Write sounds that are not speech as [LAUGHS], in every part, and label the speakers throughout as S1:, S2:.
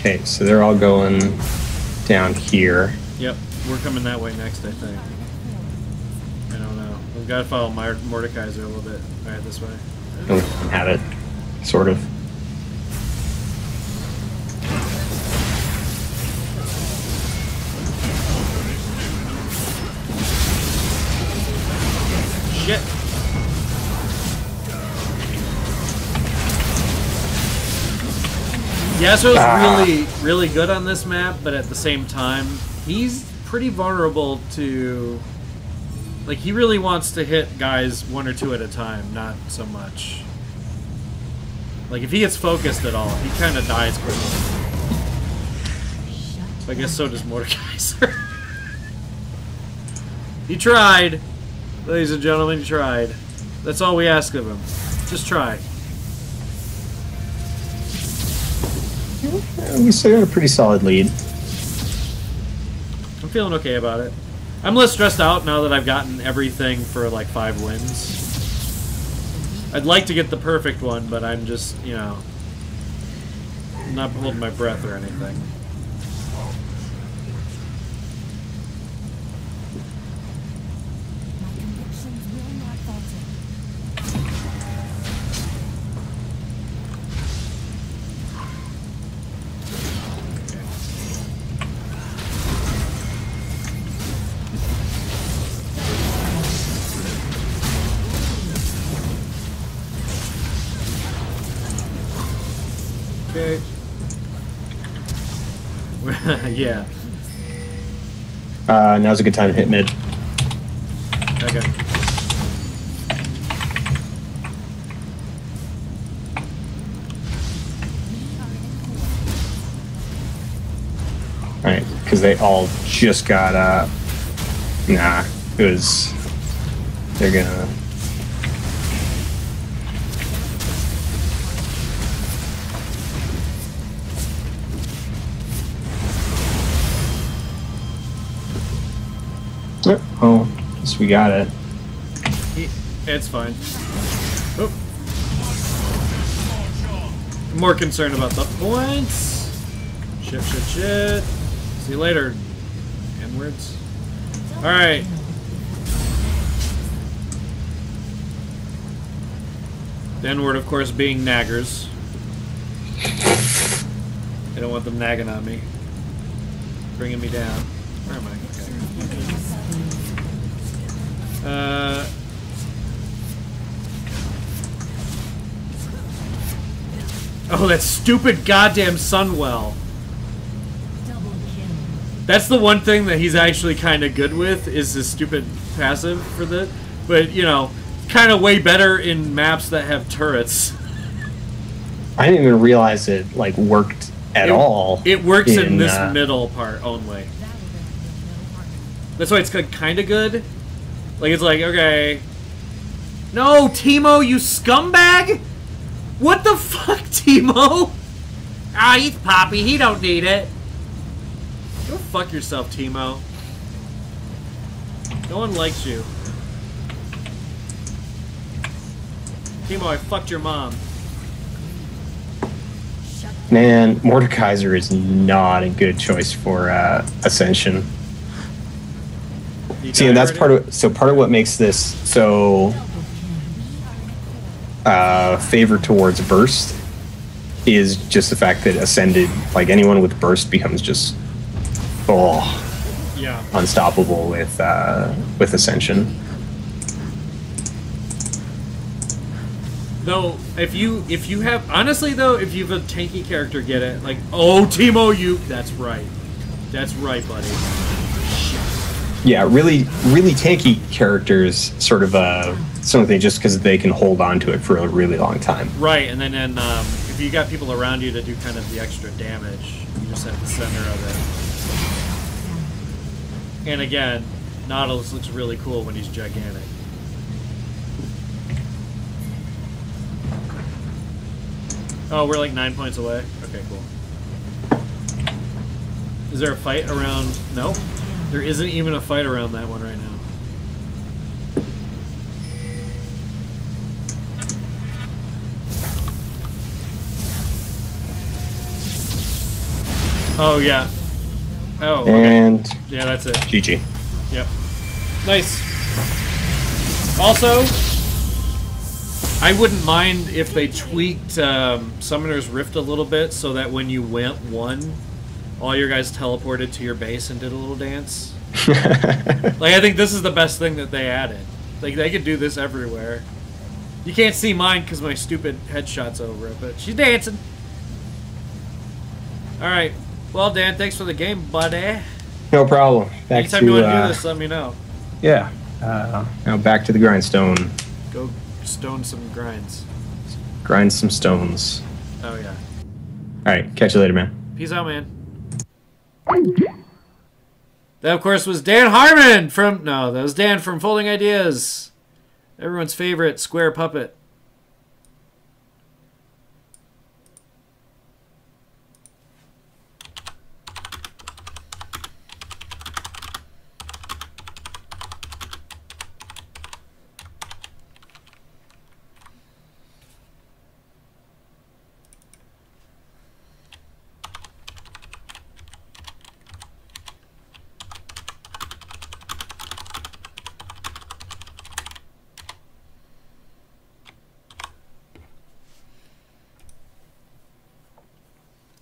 S1: Okay, so they're all going down here.
S2: Yep, we're coming that way next, I think. I don't know. We've got to follow Mordekaiser a little bit. All right, this way.
S1: And we have it, sort of.
S2: Yasuo's
S1: Ah.
S2: really, really good on this map, but at the same time, he's pretty vulnerable to. Like, he really wants to hit guys one or two at a time, not so much. Like, if he gets focused at all, he kind of dies quickly. I guess so does Mordekaiser. [LAUGHS] he tried. Ladies and gentlemen, he tried. That's all we ask of him. Just try.
S1: We still got a pretty solid lead.
S2: I'm feeling okay about it. I'm less stressed out now that I've gotten everything for like five wins. I'd like to get the perfect one, but I'm just, you know, not holding my breath or anything. Yeah.
S1: Uh, now's a good time to hit mid.
S2: Okay.
S1: Right, because they all just got uh nah, it was they're gonna Oh, guess we got it.
S2: It's fine. Oh. More concerned about the points. Shit, shit, shit. See you later. Inwards. Alright. The N-word, of course, being naggers. I don't want them nagging on me. Bringing me down. Where am I? Okay. Uh... Oh, that stupid goddamn Sunwell. That's the one thing that he's actually kind of good with is his stupid passive for the. But you know, kind of way better in maps that have turrets.
S1: I didn't even realize it like worked at
S2: It-
S1: all.
S2: It works in, this
S1: uh,
S2: middle part only.
S3: That will no heart.
S2: That's why it's kind of good. Like it's like okay. No, Teemo, you scumbag! What the [LAUGHS] fuck, Teemo? Ah, he's Poppy. He don't need it. Go fuck yourself, Teemo. No one likes you. Teemo, I fucked your mom.
S1: Man, Mordekaiser is not a good choice for uh, Ascension.
S2: You
S1: See, and that's part of so part of what makes this so uh, favored towards burst is just the fact that ascended, like anyone with burst, becomes just oh
S2: Yeah.
S1: unstoppable with uh, with ascension.
S2: Though, if you if you have honestly though, if you have a tanky character, get it. Like, oh, Teemo, you. That's right. That's right, buddy.
S1: Yeah, really, really tanky characters sort of uh, something just because they can hold on to it for a really long time.
S2: Right, and then and, um, if you got people around you to do kind of the extra damage, you just have the center of it. And again, Nautilus looks really cool when he's gigantic. Oh, we're like nine points away. Okay, cool. Is there a fight around? No, there isn't even a fight around that one right now. Oh yeah. Oh. Okay.
S1: And
S2: Yeah, that's it.
S1: GG.
S2: Yep. Nice. Also, I wouldn't mind if they tweaked um, Summoner's Rift a little bit so that when you went one, all your guys teleported to your base and did a little dance. [LAUGHS] Like, I think this is the best thing that they added. Like, they could do this everywhere. You can't see mine because my stupid headshot's over it, but she's dancing. Alright. Well, Dan, thanks for the game, buddy.
S1: no problem. Back
S2: Anytime you want to
S1: uh,
S2: do this, let me know.
S1: yeah. Uh, now back to the grindstone.
S2: Go stone some grinds.
S1: Grind some stones.
S2: Oh yeah.
S1: All right. Catch you later, man.
S2: Peace out, man. That of course was Dan Harmon from no, that was Dan from Folding Ideas. Everyone's favorite square puppet.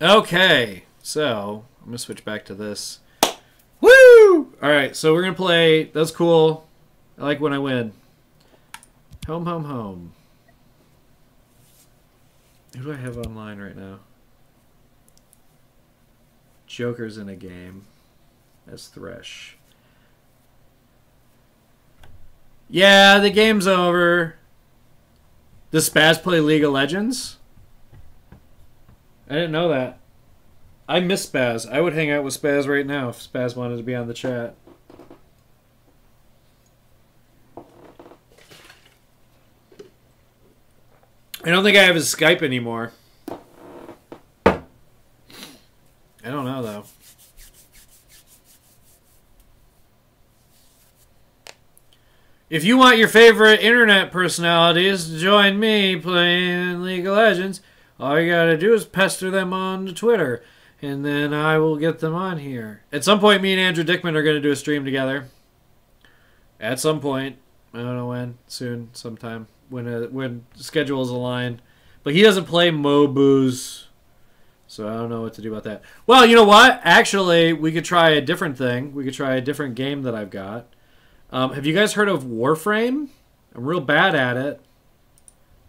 S2: Okay, so I'm gonna switch back to this. Woo! All right, so we're gonna play. That's cool. I like when I win. Home, home, home. Who do I have online right now? Joker's in a game. as Thresh. Yeah, the game's over. Does Spaz play League of Legends? I didn't know that. I miss Spaz. I would hang out with Spaz right now if Spaz wanted to be on the chat. I don't think I have his Skype anymore. I don't know though. If you want your favorite internet personalities to join me playing League of Legends, all you gotta do is pester them on Twitter, and then I will get them on here. At some point, me and Andrew Dickman are gonna do a stream together. At some point, I don't know when, soon, sometime, when uh, when schedules align. But he doesn't play MOBA's, so I don't know what to do about that. Well, you know what? Actually, we could try a different thing. We could try a different game that I've got. Um, have you guys heard of Warframe? I'm real bad at it.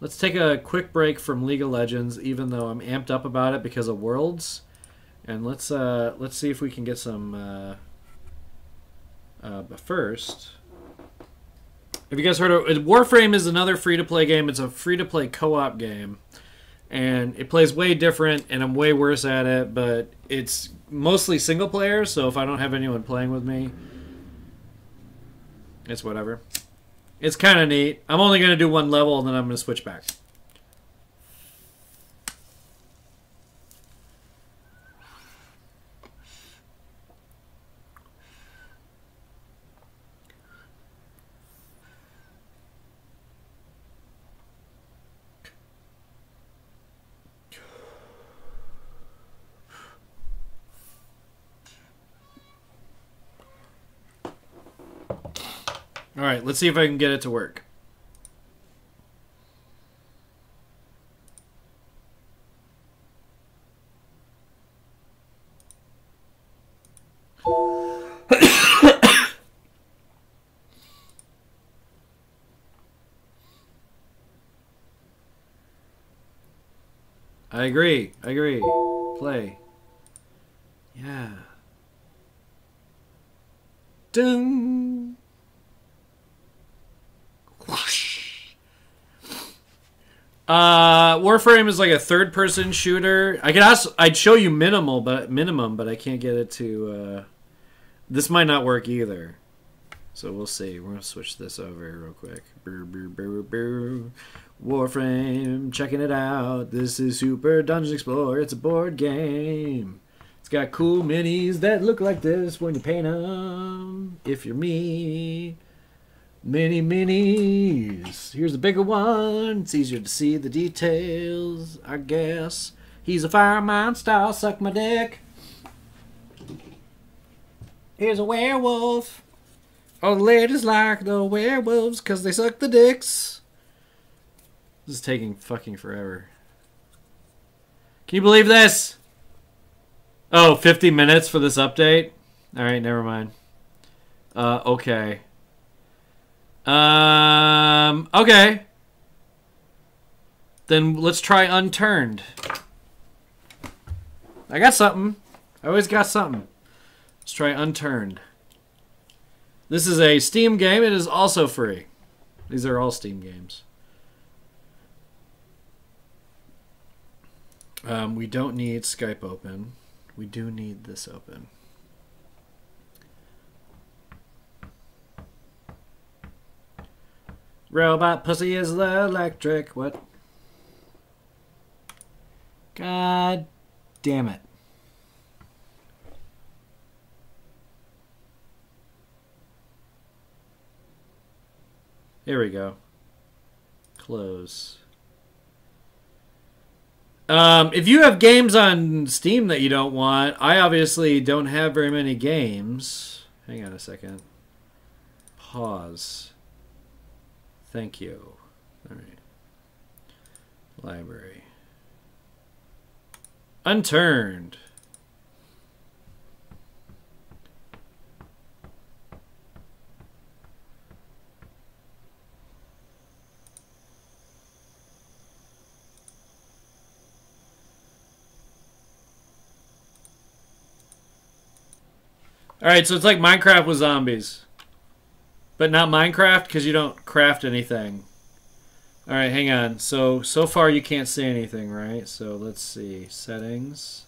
S2: Let's take a quick break from League of Legends, even though I'm amped up about it because of Worlds, and let's uh, let's see if we can get some. Uh, uh, but first, have you guys heard of Warframe? Is another free to play game. It's a free to play co op game, and it plays way different. And I'm way worse at it, but it's mostly single player. So if I don't have anyone playing with me, it's whatever. It's kind of neat. I'm only going to do one level and then I'm going to switch back. Let's see if I can get it to work. I agree. I agree. Play. Yeah. Ding. Uh, Warframe is like a third-person shooter. I could ask. I'd show you minimal, but minimum, but I can't get it to. Uh, this might not work either. So we'll see. We're gonna switch this over real quick. Brr, brr, brr. Warframe, checking it out. This is Super Dungeon Explorer. It's a board game. It's got cool minis that look like this when you paint them. If you're me. Mini minis. Here's a bigger one. It's easier to see the details, I guess. He's a fireman style, suck my dick. Here's a werewolf. All the ladies like the werewolves because they suck the dicks. This is taking fucking forever. Can you believe this? Oh, 50 minutes for this update? Alright, never mind. Uh, okay. Um, okay. Then let's try Unturned. I got something. I always got something. Let's try Unturned. This is a Steam game. It is also free. These are all Steam games. Um, we don't need Skype open. We do need this open. Robot pussy is the electric. What? God damn it. Here we go. Close. Um, if you have games on Steam that you don't want, I obviously don't have very many games. Hang on a second. Pause. Thank you. All right. Library. Unturned. All right, so it's like Minecraft with zombies. But not Minecraft because you don't craft anything. All right, hang on. So, so far you can't see anything, right? So let's see. Settings.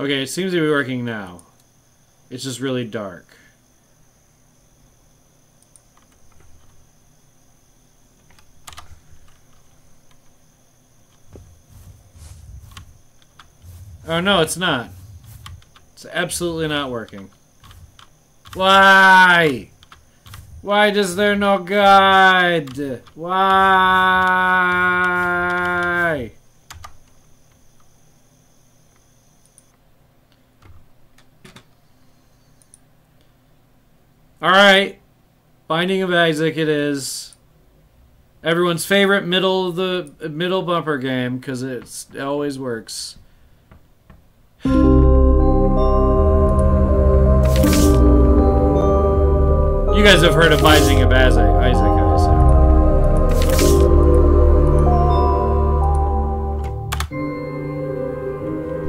S2: Okay, it seems to be working now. It's just really dark. Oh no, it's not. It's absolutely not working. Why? Why does there no guide? Why? All right, Binding of Isaac. It is everyone's favorite middle of the middle bumper game because it always works. You guys have heard of Binding of Isaac, Isaac, I assume.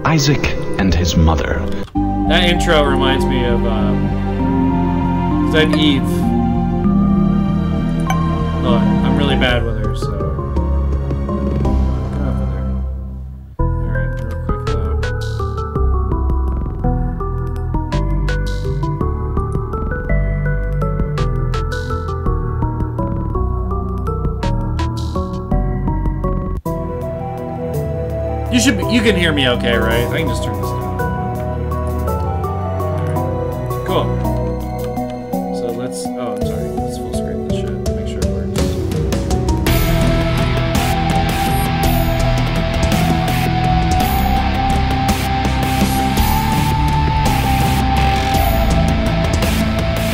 S4: Isaac and his mother.
S2: That intro reminds me of um, that Eve. Oh, I'm really bad with her, so. You should be, you can hear me okay, right? I can just turn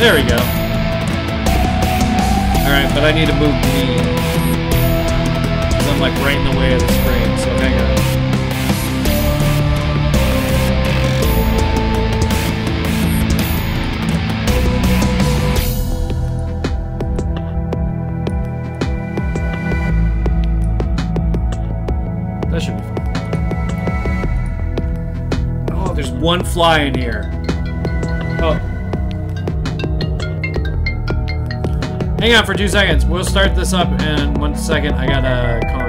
S2: There we go. Alright, but I need to move me. Because I'm like right in the way of the screen, so hang on. That should be fine. Oh, there's one fly in here. Oh. Hang on for two seconds. We'll start this up in one second. I gotta call.